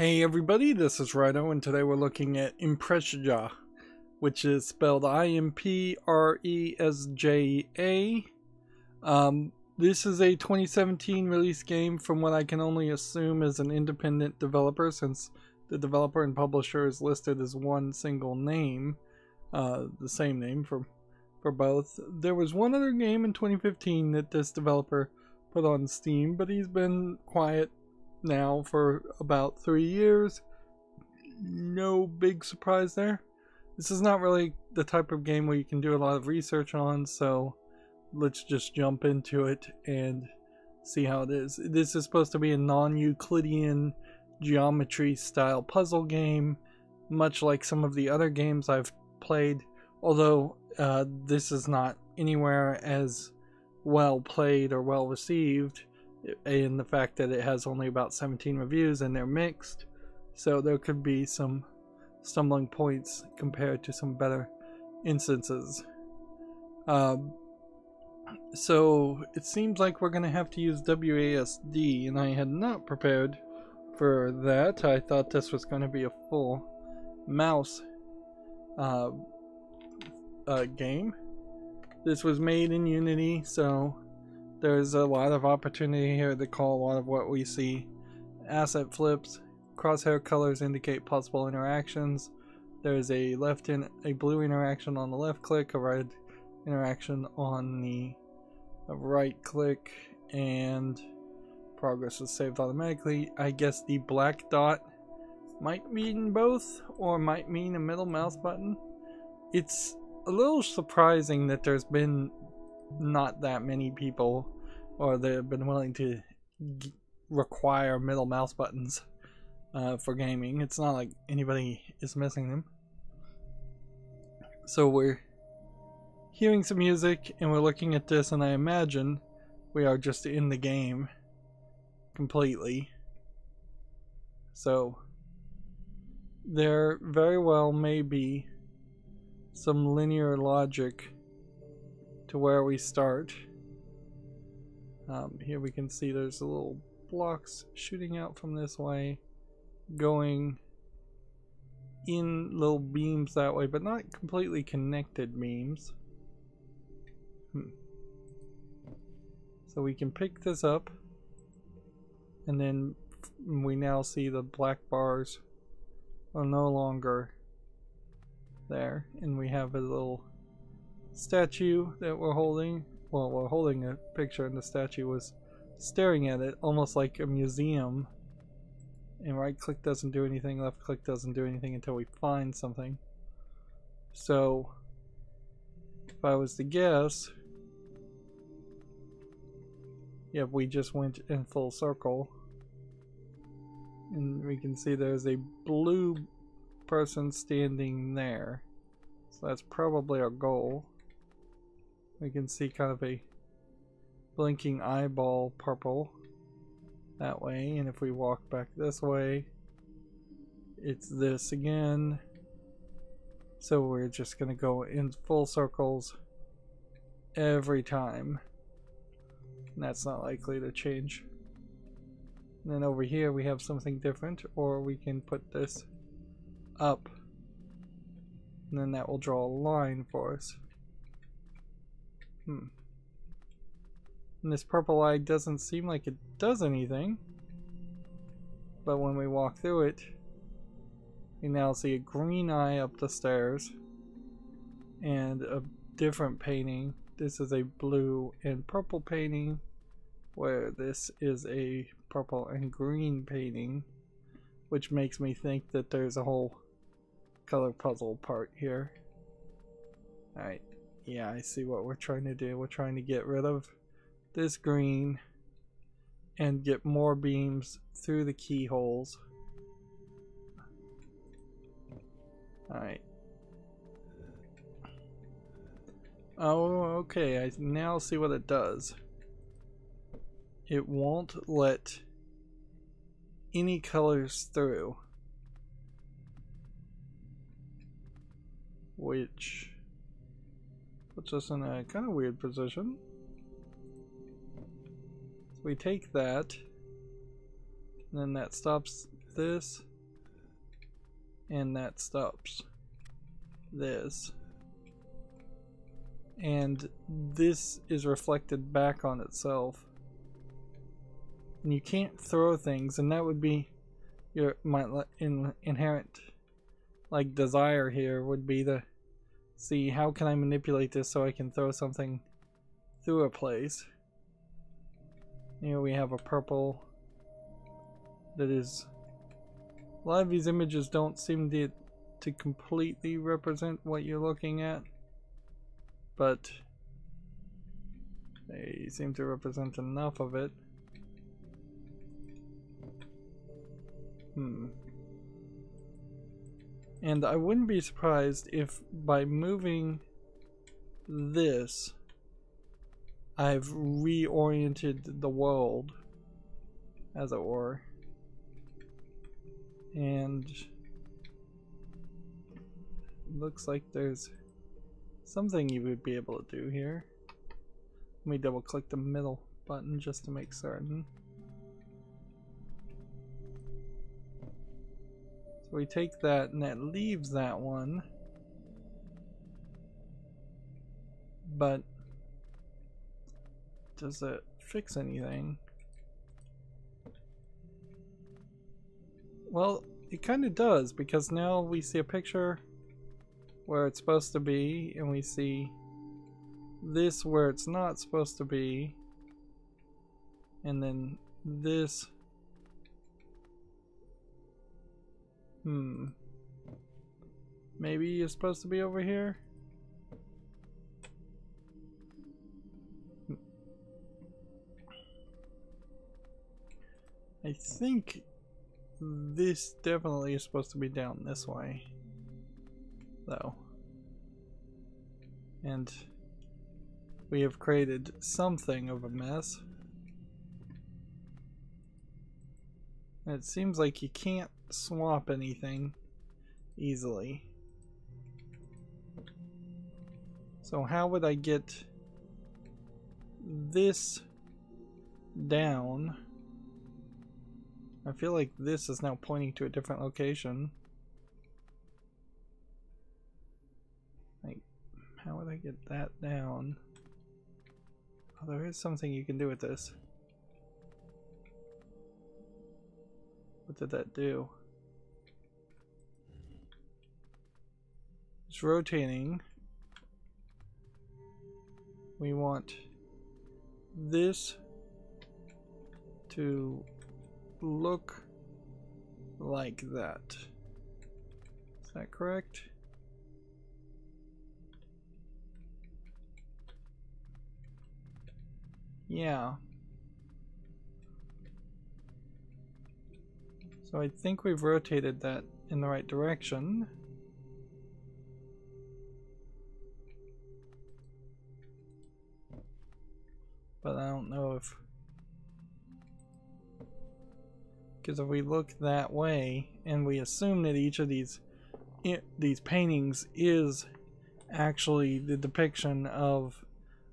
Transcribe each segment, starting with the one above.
Hey everybody, this is Rydo and today we're looking at Impresja, which is spelled I-M-P-R-E-S-J-A. Um, this is a 2017 release game from what I can only assume is an independent developer since the developer and publisher is listed as one single name, uh, the same name for, for both. There was one other game in 2015 that this developer put on Steam, but he's been quiet now for about three years. No big surprise there. This is not really the type of game where you can do a lot of research on, so let's just jump into it and see how it is. This is supposed to be a non-Euclidean geometry style puzzle game, much like some of the other games I've played, although uh, this is not anywhere as well played or well received in the fact that it has only about 17 reviews and they're mixed. So there could be some stumbling points compared to some better instances. Um, so it seems like we're gonna have to use WASD and I had not prepared for that. I thought this was gonna be a full mouse uh, uh, game. This was made in Unity so there's a lot of opportunity here to call a lot of what we see asset flips. Crosshair colors indicate possible interactions. There's a left in a blue interaction on the left click, a red interaction on the right click, and progress is saved automatically. I guess the black dot might mean both or might mean a middle mouse button. It's a little surprising that there's been not that many people or they've been willing to require middle mouse buttons uh, for gaming. It's not like anybody is missing them. So we're hearing some music and we're looking at this and I imagine we are just in the game completely. So there very well may be some linear logic to where we start. Um, here we can see there's little blocks shooting out from this way, going in little beams that way, but not completely connected beams. Hmm. So we can pick this up, and then we now see the black bars are no longer there, and we have a little statue that we're holding. Well, we're holding a picture and the statue was staring at it almost like a museum. And right click doesn't do anything, left click doesn't do anything until we find something. So, if I was to guess, yeah, we just went in full circle. And we can see there's a blue person standing there. So that's probably our goal we can see kind of a blinking eyeball purple that way and if we walk back this way it's this again. So we're just gonna go in full circles every time. And that's not likely to change. And then over here we have something different or we can put this up. And then that will draw a line for us Hmm. And this purple eye doesn't seem like it does anything. But when we walk through it, we now see a green eye up the stairs and a different painting. This is a blue and purple painting where this is a purple and green painting which makes me think that there's a whole color puzzle part here. Alright, yeah, I see what we're trying to do. We're trying to get rid of this green and get more beams through the keyholes. Alright. Oh, okay. I now see what it does. It won't let any colors through. Which puts us in a kind of weird position. So we take that, and then that stops this, and that stops this and this is reflected back on itself and you can't throw things and that would be your my in, inherent like desire here would be to see how can I manipulate this so I can throw something through a place here we have a purple that is a lot of these images don't seem to to completely represent what you're looking at but they seem to represent enough of it Hmm. And I wouldn't be surprised if by moving this, I've reoriented the world, as it were. And looks like there's something you would be able to do here. Let me double click the middle button just to make certain. So we take that and that leaves that one. But does it fix anything? Well, it kind of does because now we see a picture where it's supposed to be and we see this where it's not supposed to be and then this Hmm. Maybe you're supposed to be over here? I think this definitely is supposed to be down this way. Though. And we have created something of a mess. It seems like you can't swap anything easily. So how would I get this down? I feel like this is now pointing to a different location. Like, how would I get that down? Oh, there is something you can do with this. What did that do? It's rotating. We want this to look like that. Is that correct? Yeah. So I think we've rotated that in the right direction. But I don't know if... Because if we look that way, and we assume that each of these these paintings is actually the depiction of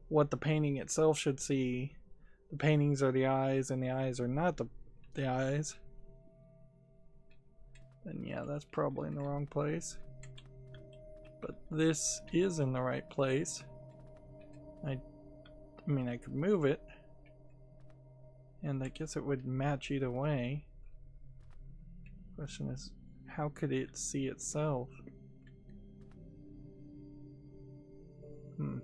what the painting itself should see. The paintings are the eyes, and the eyes are not the, the eyes. Then yeah, that's probably in the wrong place. But this is in the right place. I mean, I could move it. And I guess it would match either way. Question is, how could it see itself? Hmm.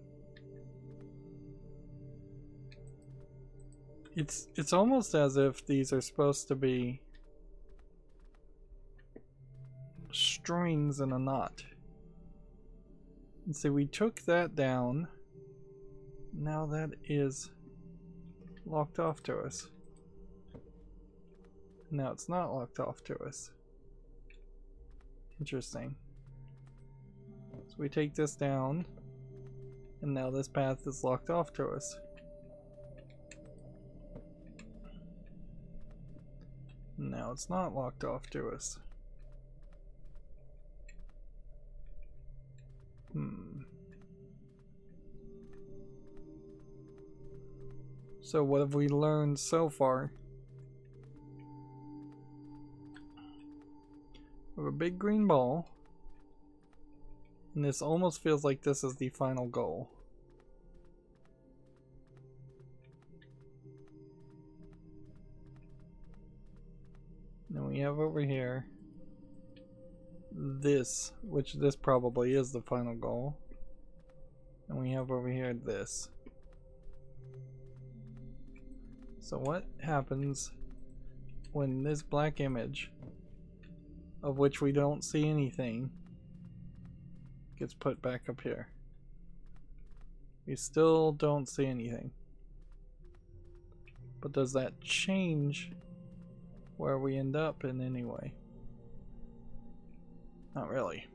It's it's almost as if these are supposed to be strings in a knot. And so we took that down now that is locked off to us. Now it's not locked off to us. Interesting. So we take this down, and now this path is locked off to us. Now it's not locked off to us. So what have we learned so far? We have a big green ball. And this almost feels like this is the final goal. Then we have over here this, which this probably is the final goal. And we have over here this. So what happens when this black image, of which we don't see anything, gets put back up here? We still don't see anything. But does that change where we end up in any way? Not really.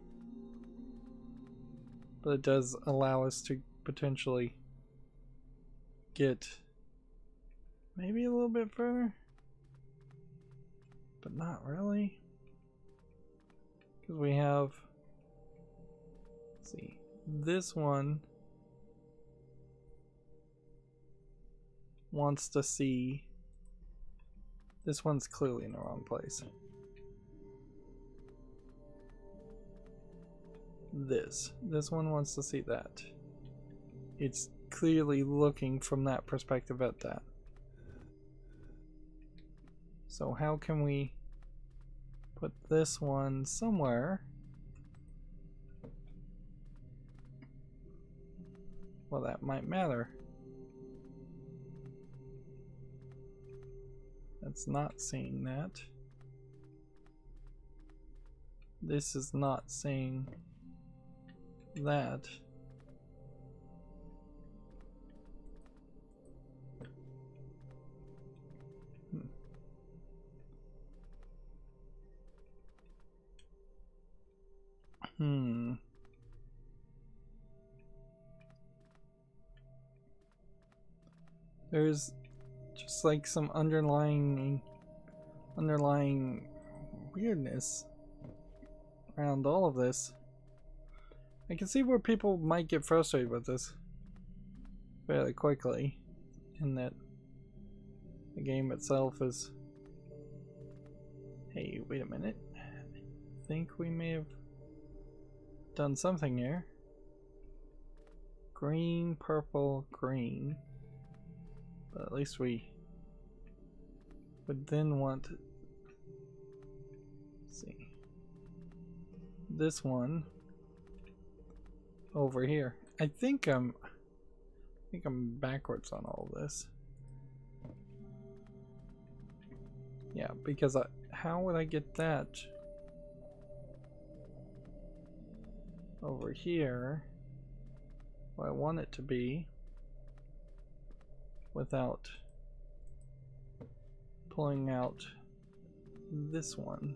But it does allow us to potentially get maybe a little bit further. But not really. Because we have, see, this one wants to see, this one's clearly in the wrong place. this. This one wants to see that. It's clearly looking from that perspective at that. So how can we put this one somewhere? Well, that might matter. That's not saying that. This is not saying that. There's just like some underlying underlying weirdness around all of this. I can see where people might get frustrated with this fairly quickly, in that the game itself is. Hey, wait a minute. I think we may have done something here. Green, purple, green. At least we would then want. see. This one over here. I think I'm I think I'm backwards on all this. Yeah, because I, how would I get that over here I want it to be without pulling out this one?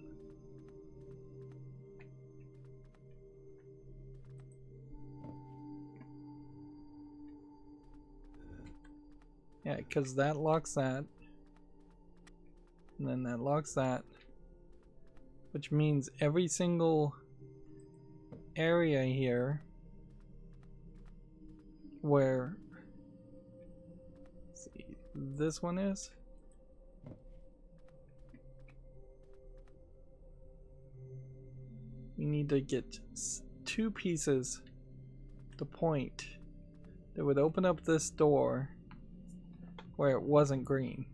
Yeah, because that locks that. And then that locks that. Which means every single area here where this one is you need to get two pieces to point that would open up this door where it wasn't green.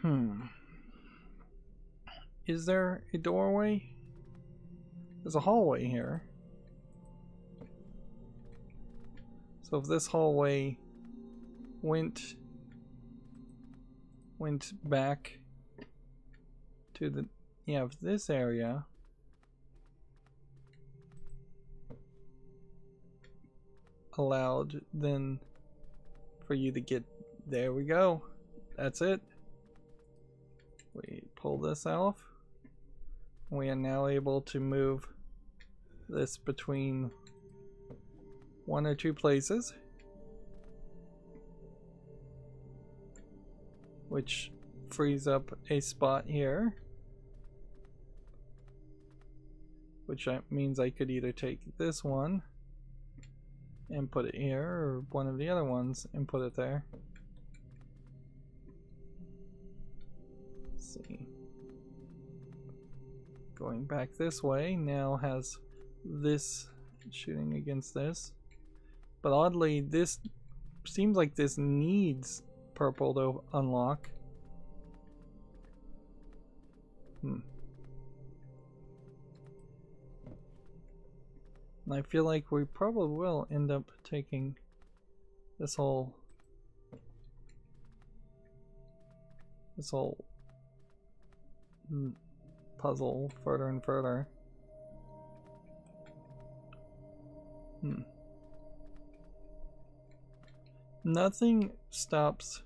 Hmm. Is there a doorway? There's a hallway here. So if this hallway went went back to the yeah, this area. Allowed then for you to get there we go. That's it. We pull this off. We are now able to move this between one or two places which frees up a spot here which means I could either take this one and put it here or one of the other ones and put it there. Let's see. going back this way now has this shooting against this. But oddly, this seems like this needs purple to unlock. Hmm. And I feel like we probably will end up taking this whole this whole puzzle further and further. Hmm. Nothing stops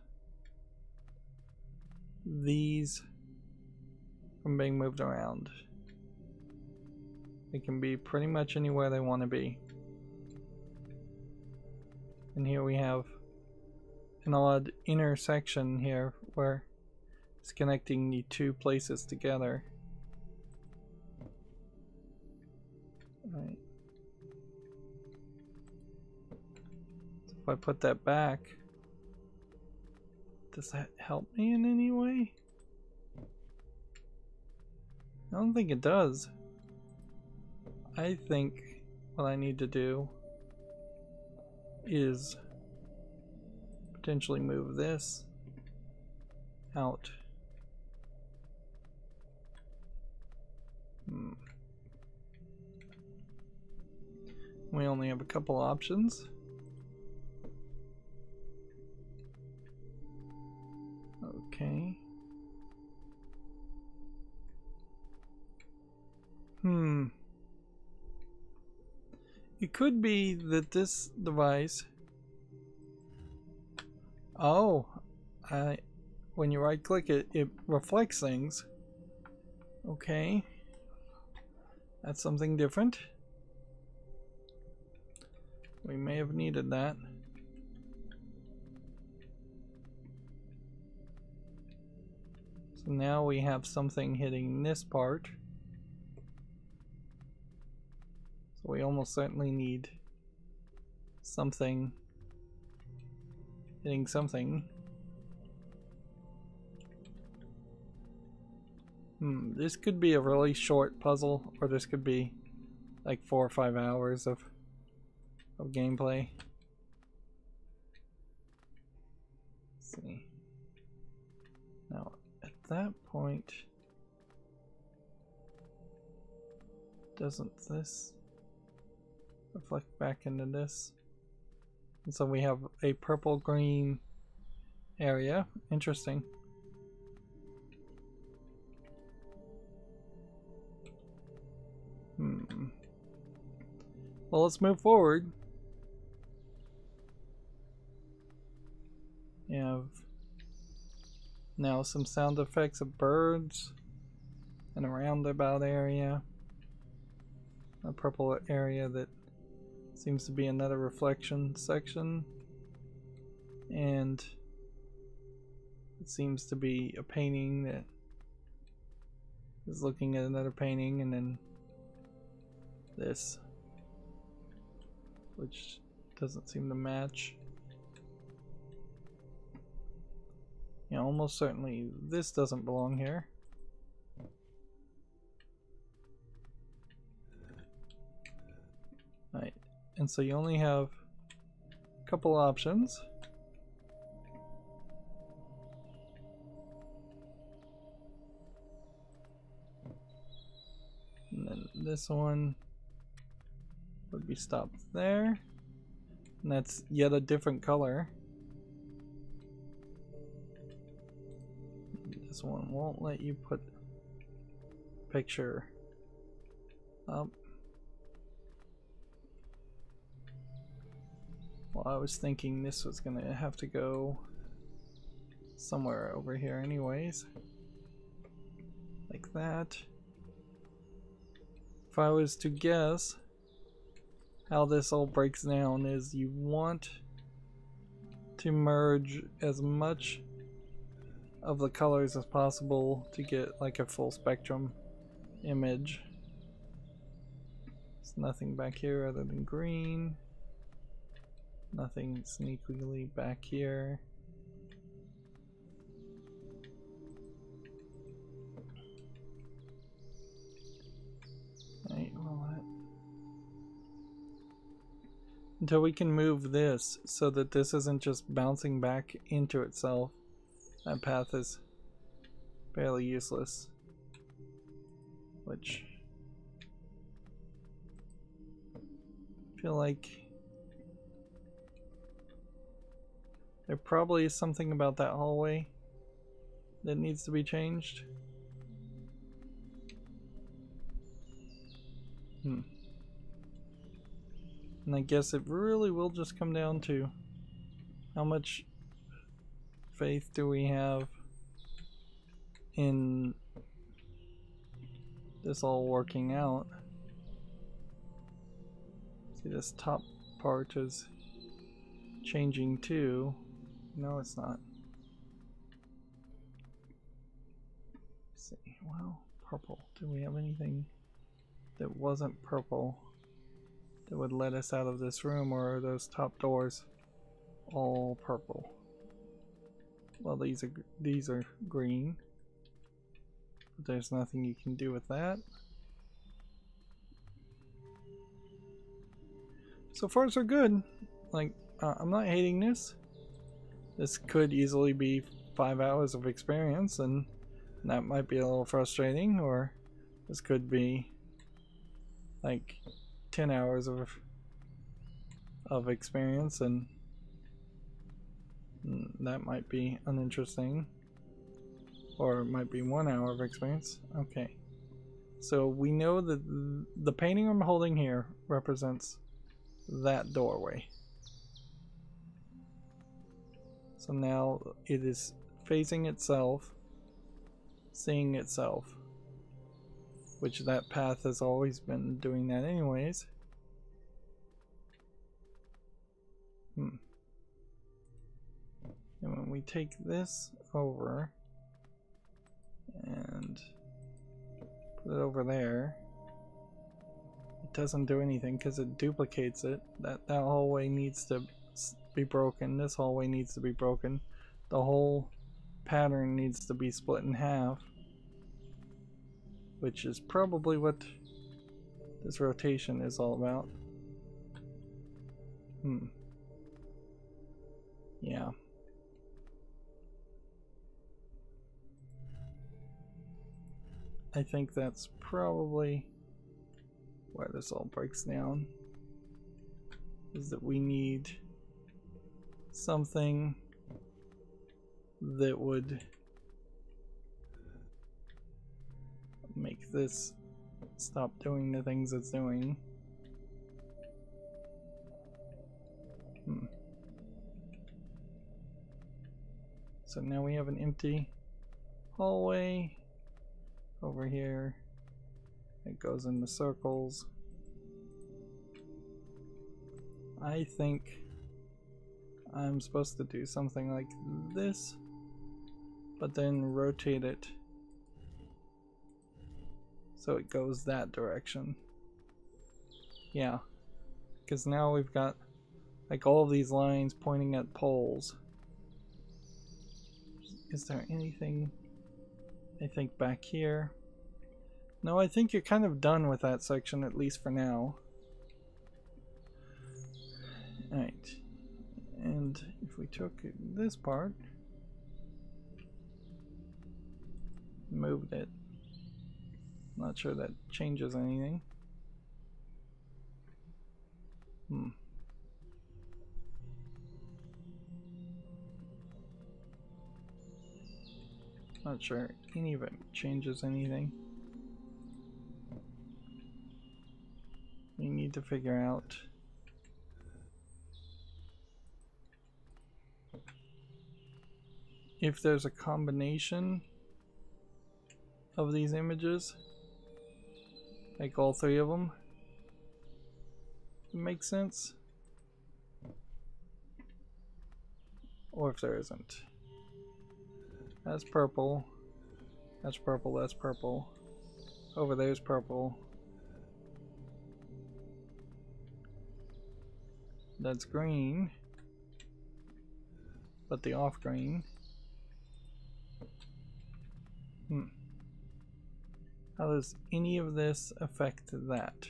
these from being moved around. They can be pretty much anywhere they want to be. And here we have an odd intersection here where it's connecting the two places together. Right. If I put that back, does that help me in any way? I don't think it does. I think what I need to do is potentially move this out. Hmm. We only have a couple options. Okay. Hmm. It could be that this device... Oh, I, when you right click it, it reflects things. Okay. That's something different. We may have needed that. So now we have something hitting this part. So we almost certainly need something hitting something. Hmm, this could be a really short puzzle, or this could be like four or five hours of of gameplay. Let's see. That point, doesn't this reflect back into this. And so we have a purple green area. Interesting. Hmm. Well, let's move forward. Have now some sound effects of birds and a roundabout area. A purple area that Seems to be another reflection section. And it seems to be a painting that is looking at another painting and then this which doesn't seem to match. Yeah, almost certainly this doesn't belong here. Right, and so you only have a couple options. And then this one would be stopped there. And that's yet a different color. This one won't let you put picture up. Well, I was thinking this was gonna have to go somewhere over here anyways. Like that. If I was to guess how this all breaks down is you want to merge as much of the colors as possible to get like a full spectrum image. There's nothing back here other than green. Nothing sneakily back here. Until we can move this so that this isn't just bouncing back into itself that path is fairly useless. Which I feel like there probably is something about that hallway that needs to be changed. Hmm. And I guess it really will just come down to how much faith do we have in this all working out. See this top part is changing too. No, it's not. Let's see, well, purple. Do we have anything that wasn't purple? that would let us out of this room or are those top doors all purple well these are these are green. But there's nothing you can do with that. So far so good. Like uh, I'm not hating this. This could easily be five hours of experience and that might be a little frustrating or this could be like 10 hours of of experience and that might be uninteresting or it might be one hour of experience okay so we know that the painting I'm holding here represents that doorway so now it is facing itself seeing itself which that path has always been doing that anyways. Hmm. And when we take this over and put it over there, it doesn't do anything because it duplicates it. That, that hallway needs to be broken. This hallway needs to be broken. The whole pattern needs to be split in half which is probably what this rotation is all about. Hmm. Yeah. I think that's probably why this all breaks down. Is that we need something that would make this stop doing the things it's doing. Hmm. So now we have an empty hallway over here. It goes in the circles. I think I'm supposed to do something like this, but then rotate it so it goes that direction. Yeah. Because now we've got like all these lines pointing at poles. Is there anything I think back here? No, I think you're kind of done with that section, at least for now. Alright. And if we took this part, moved it not sure that changes anything. Hmm. Not sure any of it changes anything. We need to figure out if there's a combination of these images like all three of them. Makes sense. Or if there isn't. That's purple. That's purple, that's purple. Over there's purple. That's green. But the off green. Hmm. How does any of this affect that?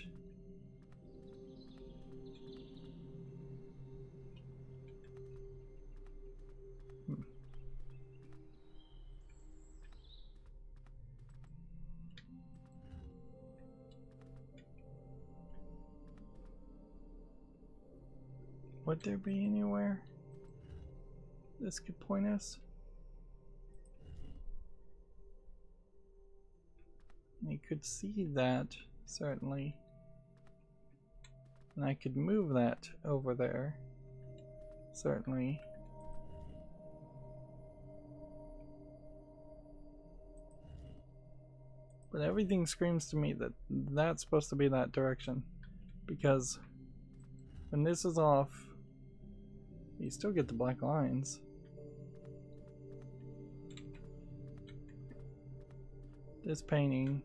Would there be anywhere this could point us? You could see that, certainly. And I could move that over there, certainly. But everything screams to me that that's supposed to be that direction. Because when this is off, you still get the black lines. This painting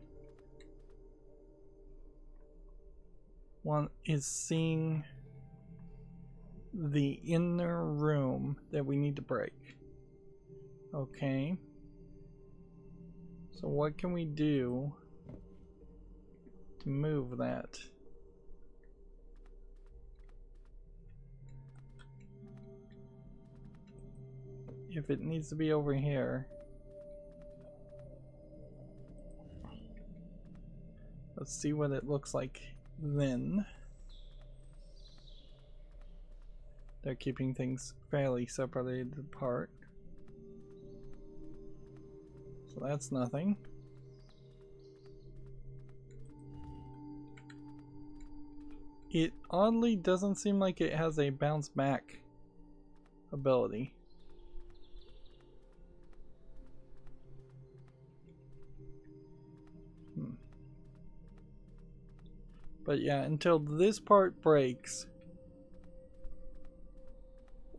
one is seeing the inner room that we need to break. Okay. So what can we do to move that? If it needs to be over here. Let's see what it looks like then. They're keeping things fairly separated apart. So that's nothing. It oddly doesn't seem like it has a bounce back ability. But yeah, until this part breaks,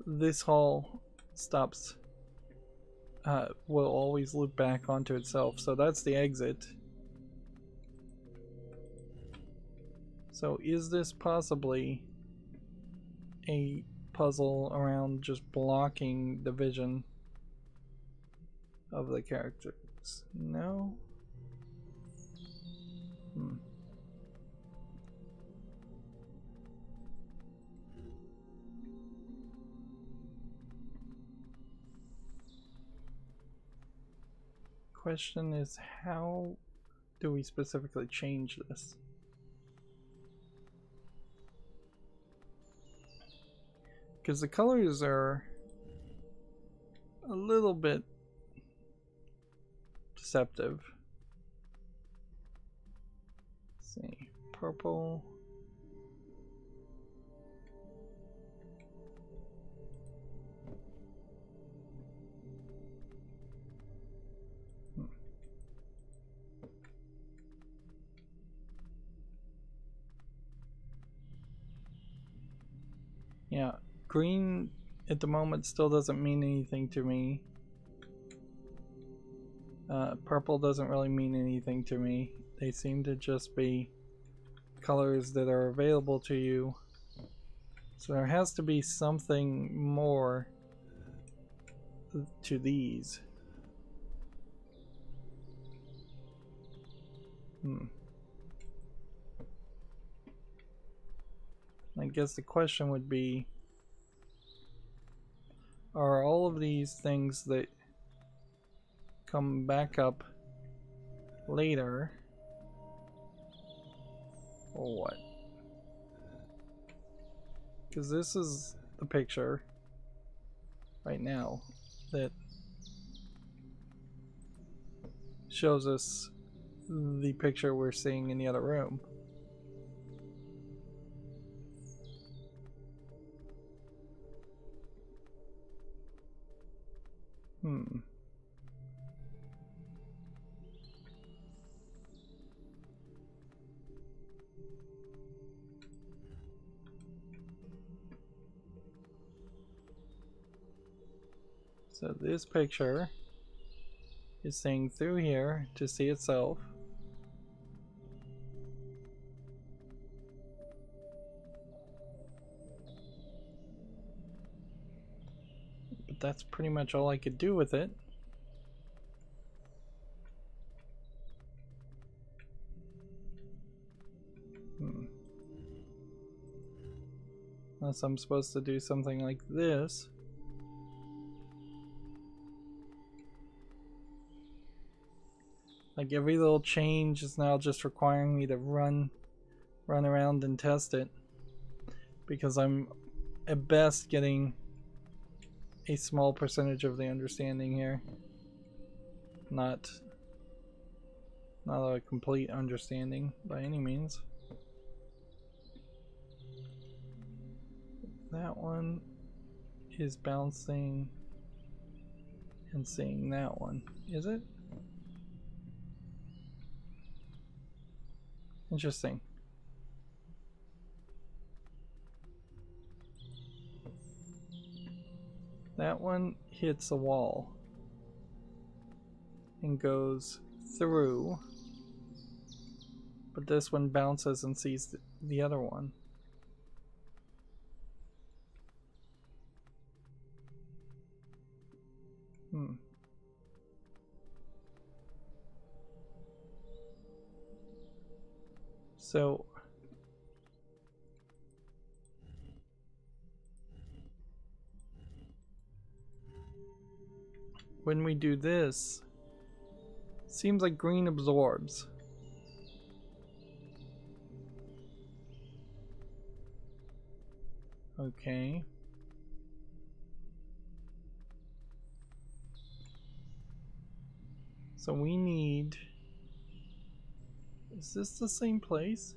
this hall stops uh, will always loop back onto itself. So that's the exit. So is this possibly a puzzle around just blocking the vision of the characters? No? Hmm. Question is how do we specifically change this? Because the colors are a little bit deceptive. Let's see, purple. Green at the moment still doesn't mean anything to me. Uh, purple doesn't really mean anything to me. They seem to just be colors that are available to you. So there has to be something more to these. Hmm. I guess the question would be are all of these things that come back up later or what? Because this is the picture right now that shows us the picture we're seeing in the other room. Hmm. So this picture is seeing through here to see itself. That's pretty much all I could do with it. Hmm. Unless I'm supposed to do something like this. Like every little change is now just requiring me to run run around and test it because I'm at best getting a small percentage of the understanding here. Not not a complete understanding by any means. That one is bouncing and seeing that one, is it? Interesting. That one hits a wall and goes through, but this one bounces and sees the other one. Hmm. So when we do this, seems like green absorbs. Okay. So we need... Is this the same place?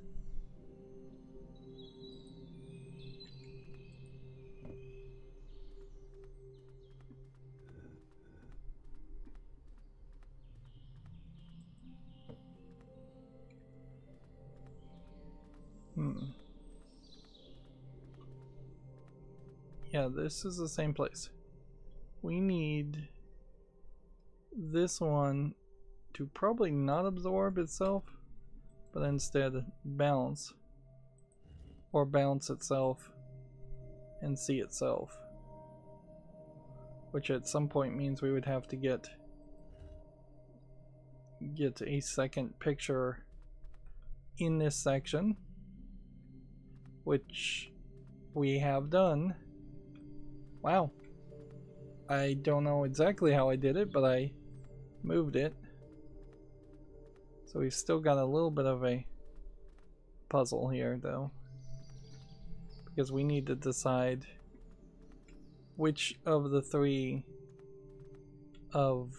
Yeah, this is the same place. We need this one to probably not absorb itself, but instead bounce or bounce itself and see itself. Which at some point means we would have to get get a second picture in this section which we have done. Wow. I don't know exactly how I did it, but I moved it. So we've still got a little bit of a puzzle here, though. Because we need to decide which of the three of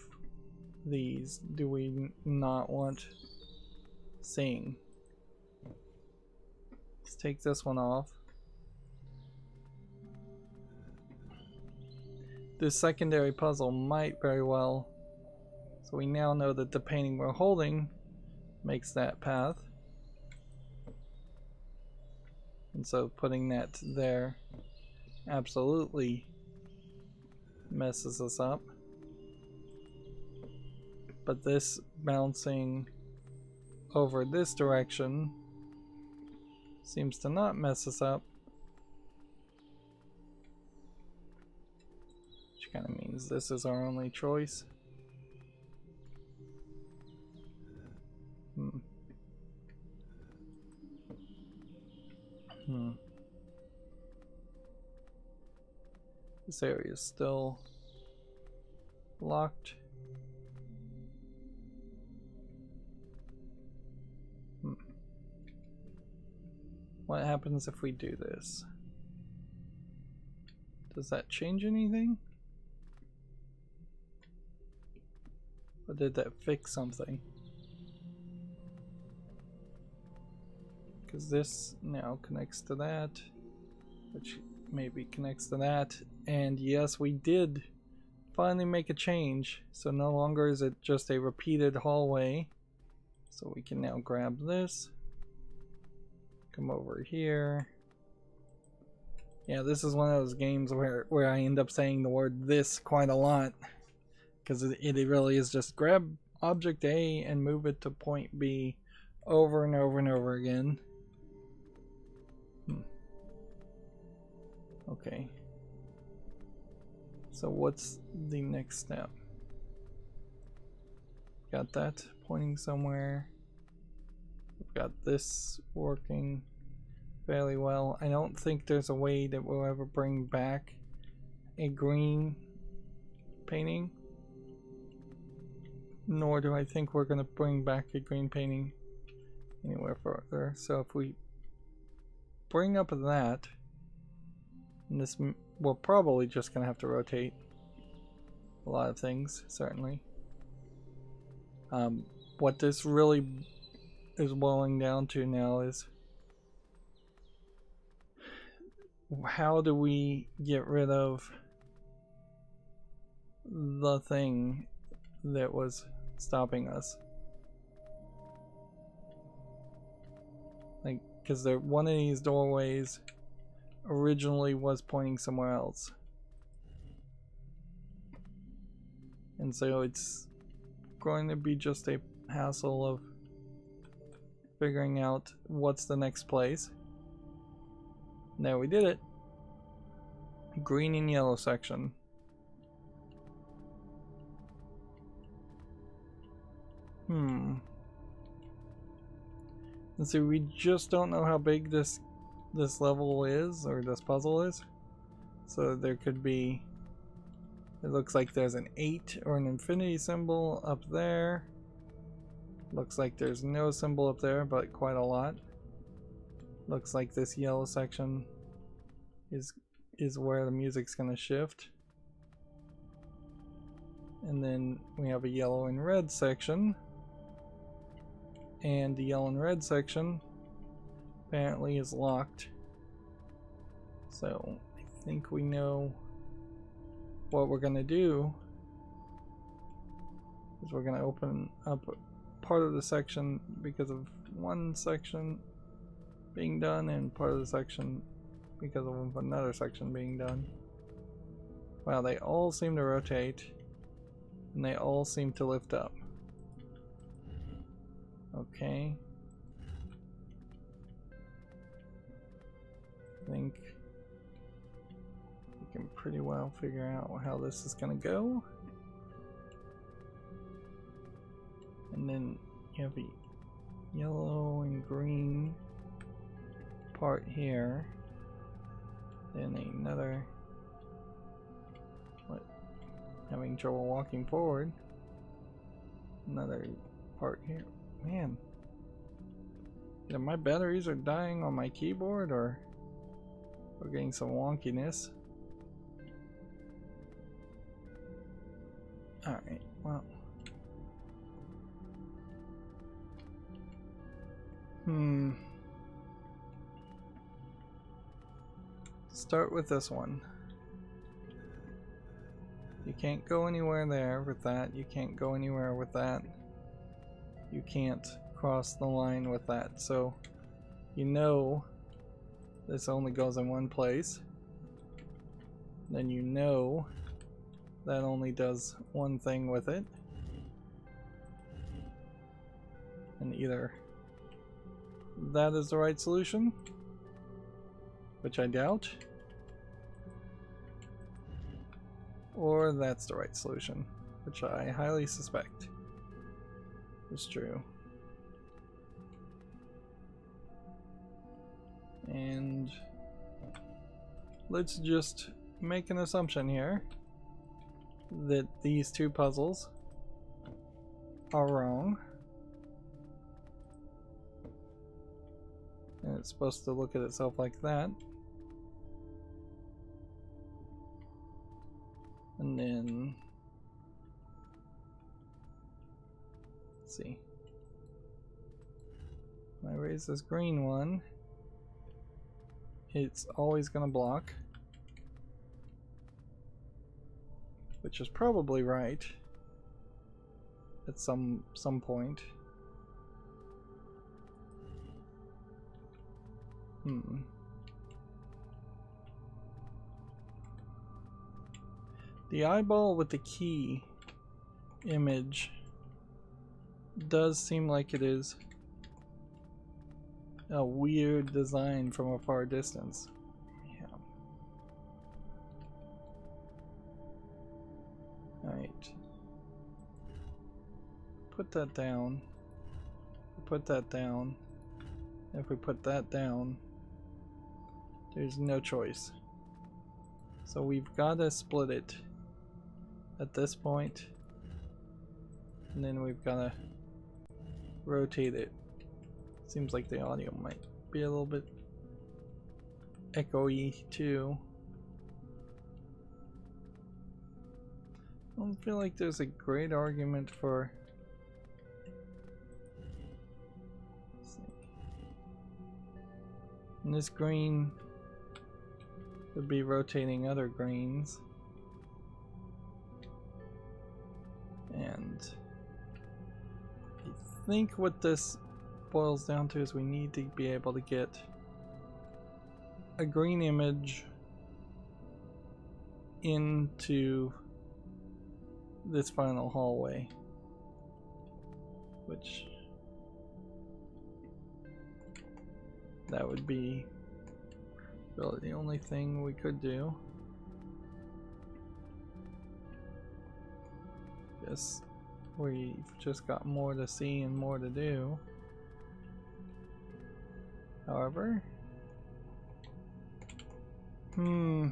these do we not want seeing. Let's take this one off. This secondary puzzle might very well. So we now know that the painting we're holding makes that path. And so putting that there absolutely messes us up. But this bouncing over this direction Seems to not mess us up. Kind of means this is our only choice. Hmm. Hmm. This area is still locked. What happens if we do this? Does that change anything? Or did that fix something? Because this now connects to that, which maybe connects to that. And yes, we did finally make a change. So no longer is it just a repeated hallway. So we can now grab this come over here. Yeah, this is one of those games where, where I end up saying the word this quite a lot. Because it, it really is just grab object A and move it to point B over and over and over again. Hmm. Okay. So what's the next step? Got that pointing somewhere. We've got this working fairly well. I don't think there's a way that we'll ever bring back a green painting. Nor do I think we're going to bring back a green painting anywhere further. So if we bring up that, this, we're probably just going to have to rotate a lot of things, certainly. Um, what this really is boiling down to now is how do we get rid of the thing that was stopping us? Like, because one of these doorways originally was pointing somewhere else. And so it's going to be just a hassle of figuring out what's the next place. There we did it. Green and yellow section. Hmm. And so we just don't know how big this this level is or this puzzle is. So there could be it looks like there's an 8 or an infinity symbol up there. Looks like there's no symbol up there, but quite a lot. Looks like this yellow section is is where the music's gonna shift. And then we have a yellow and red section. And the yellow and red section apparently is locked. So I think we know what we're gonna do is we're gonna open up part of the section because of one section being done and part of the section because of another section being done. Wow, they all seem to rotate and they all seem to lift up. Okay. I think we can pretty well figure out how this is going to go. And then you have a yellow and green part here. Then another what having trouble walking forward. Another part here. Man. Either my batteries are dying on my keyboard or we're getting some wonkiness. Alright, well. Hmm. Start with this one. You can't go anywhere there with that. You can't go anywhere with that. You can't cross the line with that. So you know this only goes in one place. Then you know that only does one thing with it. And either that is the right solution, which I doubt, or that's the right solution, which I highly suspect is true. And let's just make an assumption here that these two puzzles are wrong. And it's supposed to look at itself like that. And then... See. I raise this green one it's always going to block. Which is probably right at some some point. Hmm. The eyeball with the key image does seem like it is a weird design from a far distance. Yeah. Alright. Put that down. Put that down. If we put that down, there's no choice. So we've got to split it at this point, and then we've got to rotate it. Seems like the audio might be a little bit echoey too. I don't feel like there's a great argument for And this green would be rotating other greens. And think what this boils down to is we need to be able to get a green image into this final hallway which that would be really the only thing we could do. Guess we've just got more to see and more to do. However hmm.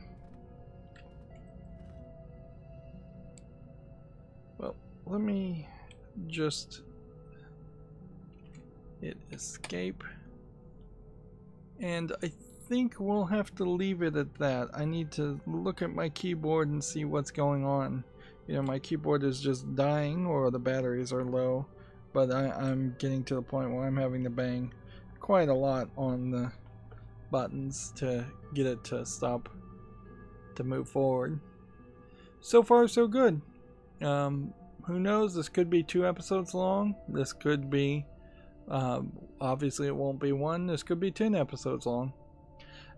Well, let me just hit escape. And I think we'll have to leave it at that. I need to look at my keyboard and see what's going on you know my keyboard is just dying or the batteries are low but I, I'm getting to the point where I'm having to bang quite a lot on the buttons to get it to stop to move forward so far so good um, who knows? This could be two episodes long. This could be, um, obviously, it won't be one. This could be 10 episodes long.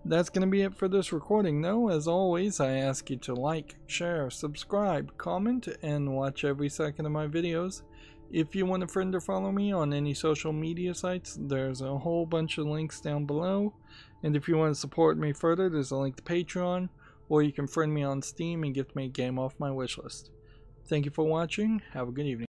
That's going to be it for this recording, though. As always, I ask you to like, share, subscribe, comment, and watch every second of my videos. If you want a friend or follow me on any social media sites, there's a whole bunch of links down below. And if you want to support me further, there's a link to Patreon, or you can friend me on Steam and gift me a game off my wishlist. Thank you for watching. Have a good evening.